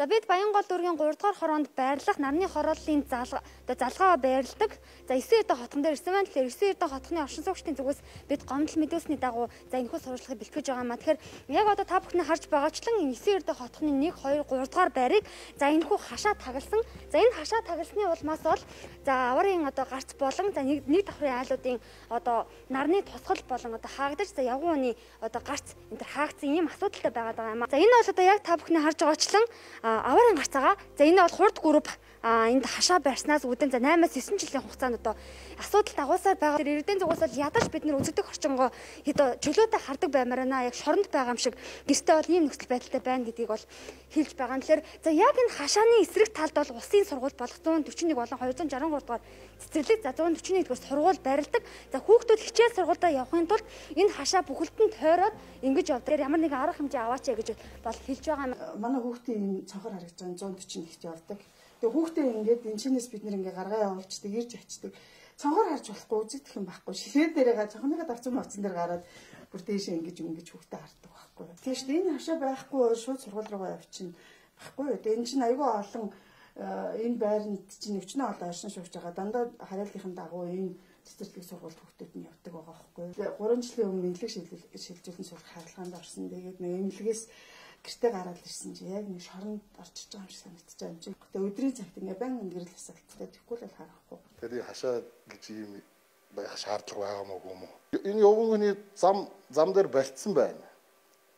За бид Баянгол дүүргийн 3 дугаар хороонд байрлах нарны хорооллын залгаа одоо залгаа байрладаг. За 9 эрдэ хотхон дээр ирсэн байна. Тэгэхээр 9 эрдэ хотхны оршин суугчдын зүгээс бид гомдол мэдүүлсний дагуу за энэхүү сурвалжлагыг бэлтгэж байгаа маа. Тэгэхээр яг одоо та бүхний харж байгаачлан 9 эрдэ хотхны 1 2 3 дугаар байрыг за энэхүү хашаа тагалсан. За энэ хашаа тагалсны улмаас бол за аварын одоо гарц болон за нэг давхрын айлуудын одоо нарны тусгал болон одоо хаагдаж за үний одоо гарц энэ төр хаагдсан ийм асуудалтай байгаа юм аа. За энэ бол одоо яг та бүхний харж байгаачлан аварын гарцаага. За энэ бол хурд групп а энд хашаа барьснаас үүдэн за 8-аас 9 жилийн хугацаанд одоо асуудал дагуулсаар байгаа. Эрдэнэ зүгээс бол ядаж бид нар үзэгдэх орчингоо хэд чөлөөтэй хардаг баймаар наа яг шоронд байгаа юм шиг гэртээ бол ийм нөхцөл байдалтай байна гэдгийг бол хэлж байгаа. Тэгэхээр за яг энэ хашааны эсрэг талд бол улсын сургууль болох 141 болон 263 дугаар цэцэрлэг за 141 дугаар сургууль барилдаг. За хүүхдүүд хичээл сургуультай явахын тулд энэ хашаа бүхэлдэн тойроод ингэж явдаг. Ямар нэгэн арга хэмжээ аваач гэж бол хэлж байгаа. Манай хүүхдийн энэ цонхор харагдаж байгаа 140 ихт явдаг Тэгээ хүүхдээ ингээд энэ чинээс бид нэр ингээ гаргаа явуулчдаг, ирж очдаг. Цонхоор харж болохгүй үзэгдэх юм байхгүй. Ширээ дээрээ цонхныхаа давцсан моцсон дээр гараад бүр дээшээ ингэж ингэж хүүхдээ хардаг байхгүй. Тийм шүү дээ. Энэ хашаа байхгүй шууд сургууль руугаа явчихна. Баггүй юу. Тэгээ энэ чинь айгүй олон э, энэ байранд чинь өвчнөө олон оршин шуугч байгаа. Дандаа хараалгын дагуу энэ цэцэрлэг сургууль хүүхдүүд нь явдаг байгаа байхгүй. Тэгээ 3 жилийн өмнө эмнэлэг шилжүүлэн сурах хаалханд орсон. Тэгээд нэг эмнэлгээс гэртээ гараад ирсэн чи яг нэг шоронд орчиж байгаа юм шиг санагдчихж байгаа юм чи. Гэтэ өдрийн цагт ингээ баян гэрэл асуулттай тэггүй л харахгүй. Тэгэхээр хашаа гэж юм байх шаардлага байгаа мó юм уу? Энэ явганы зам зам дээр болцсон байна.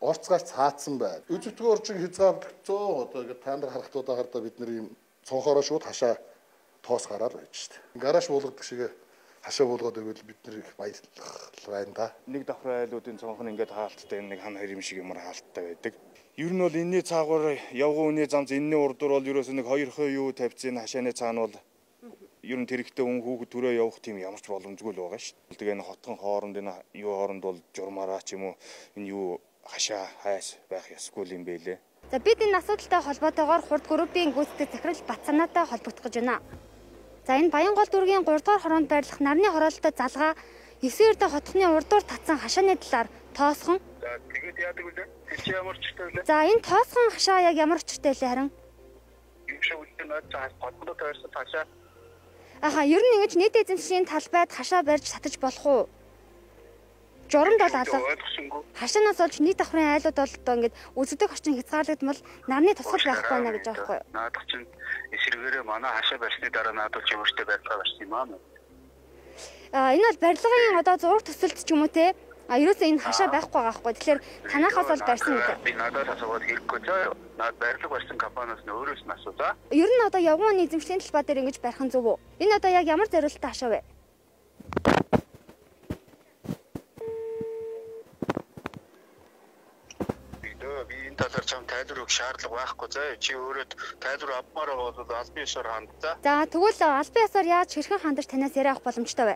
Орцгаар цаацсан байна. Өжигдгөө орчин хязгаарлагдцоо одоо ингээ таанд харахтуудаа гардаа бид нэр юм цонхороо шууд хашаа тоос гараад байж штэ. Гараж буулгадаг шиг хашаа буулгаад өгвөл бид нэр их баярлах байна да. Нэг давхрын айлуудын цонх нь ингээд хаалттай нэг хан хоёр юм шиг юмар хаалттай байдаг. Ер нь бол энэний цаагаар явган үний замц энэний урдуур бол ерөөсөө нэг 2 юу тавьчихсан хашааны цаана бол ер нь тэрэгтэй хүн хүүхэд төрөө явах тийм ямарч боломжгүй л байгаа шүү. Тэгээ энэ хотхон хооронд энэ юу хооронд бол журмаараа ч юм уу энэ юу хашаа хайс байх ёсгүй юм бэлээ. За бид энэ асуудалтай холбоотойгоор хурд группийн гүйцэтгэх захирал Батсанаатай холбогдох гэж байна. За энэ Баянгол дүүргийн 3 дугаар хороонд байрлах нарны хороолтой залгаа 9 эрдэ хотхны урдуур татсан хашааны талаар тоосхон За тэгээд яадаг вэ? Тэр чи ямар өчтэй вэ? За энэ тоосгон хашаа яг ямар ч өчтэй лээ харин. Юу шиг үлдэн наад цаас годмод тойрсон хашаа. Аха ер нь ингэж нийт эзэмшлийн талбайд хашаа барьж татаж болох уу? Журамд бол алга. Хашаанаас олж нийт давхрын айлууд бол одоо ингэж үзэгдэх орчин хязгаарлагдмал нарны тусгал байхгүй нэ гэж аахгүй юу? Наадах чинь эсрэгээрээ манай хашаа барьсны дараа ч өөртөө барьлага барьсан юм аа. А энэ бол барилгын одоо зураг төсөлт ч юм уу те А ерөөсөө энэ хашаа байхгүй байгаа хгүй. Тэгэхээр танахаас бол барьсан гэдэг. Би надад асуугаад хэлэхгүй заа. Наад барилга барьсан компаниас нь өөрөөс нь асуу за. Ер нь одоо явган эзэмшлийн талбай дээр ингэж барих нь зөв үү? Энэ одоо яг ямар зорилттой хашаа вэ? би энэ талаар чам тайлбар өгөх шаардлага байхгүй заа. Чи өөрөө тайлбар авмаар байгаа бол албан ёсоор ханд за. Тэгвэл албан ёсоор яаж хэрхэн хандаж танаас яриа авах боломжтой вэ?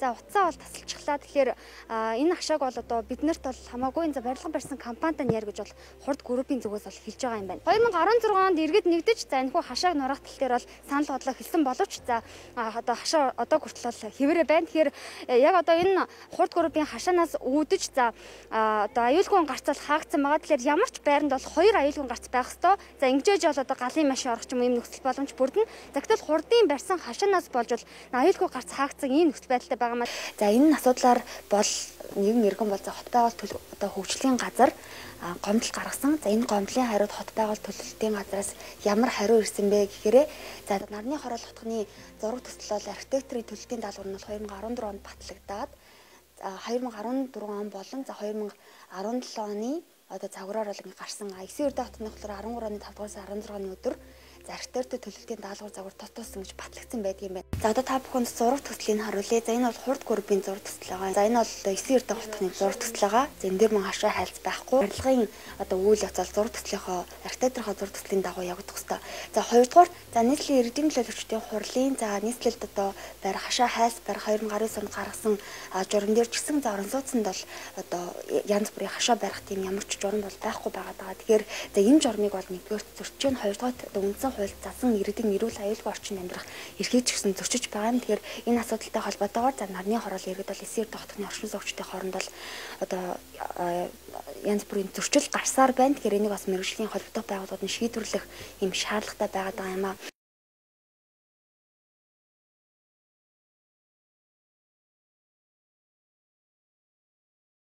За утсаа бол тасалчихлаа. Тэгэхээр энэ агшааг бол одоо биднэрт бол хамаагүй энэ барилга барьсан компанид нь яар гэж бол хурд группийн зүгээс бол хэлж байгаа юм байна. 2016 онд иргэд нэгдэж за энэ хүү хашааг нураах тал дээр бол санал бодлоо хэлсэн боловч за одоо хашаа одоо хүртэл бол хэвээрээ байна. Тэгэхээр э, яг одоо энэ хурд группийн хашаанаас үүдэж за одоо аюулгүй гарцал хаагдсан байгаа. Тэгэхээр ямар ч байранд бол хоёр аюулгүй гарц байх ёстой. За ингэжээж бол одоо галын машин орох ч юм ийм нөхцөл боломж бүрдэн. За гэтэл хурдын барьсан хашаанаас болж бол аюулгүй гарц хаагдсан ийм нөхцөл байдалтай байгаа маа. За энэ асуудлаар бол нэгэн иргэн бол за хот байгуулалт одоо хөгжлийн газар гомдол гаргасан. За энэ гомдлын хариуд хот байгуулалт төлөвлөлтийн газраас ямар хариу ирсэн бэ гэхээр за нарны хороол хотхны зураг төсөл бол архитектурын төлөвлөлтийн даалгавар нь бол 2014 онд батлагдаад 2014 он болон за 2017 оны одоо цагаараар бол гарсан 9 өрдө хотны болохоор 13 оны 5 дугаар сарын 16-ны өдөр за архитектор төлөвлөлтийн даалгавар загвар тотоосон гэж батлагдсан байдаг юм байна. За одоо та бүхэнд зураг төслийг харуулъя. За энэ бол хурд группийн зураг төсөл байгаа. За энэ бол 9 эрдэ хотны зураг төсөл байгаа. За энэ дээр мөн хашаа хайлт байхгүй. Барилгын одоо үйл явцал зураг төслийнхоо архитекторийнхоо зураг төслийн дагуу явагдах хэвээр. За хоёрдугаар за нийслэлийн иргэдийн төлөөлөгчдийн хурлын за нийслэлд одоо барих хашаа хайлт барих 2019 онд гаргасан журам дээр ч гэсэн за орон сууцнд бол одоо янз бүрийн хашаа барих тийм ямар ч журам бол байхгүй байгаа даа. Тэгэхээр за энэ журмыг бол нэгдүгээр зөрчиж, хоёрдугаар үндсэн хууль засан иргэдийн эрүүл аюулгүй орчинд амьдрах эрхийг ч гэсэн зөрчиж байгаа юм. Тэгэхээр энэ асуудалтай холбоотойгоор за нарны хорол иргэд бол эсээр тогтхны орчин суугчдын хооронд бол одоо янз бүрийн зөрчил гарсаар байна. Тэгэхээр энийг бас мэрэгжлийн холбоотой байгууллагууд нь шийдвэрлэх юм шаардлагатай байгаа юм аа.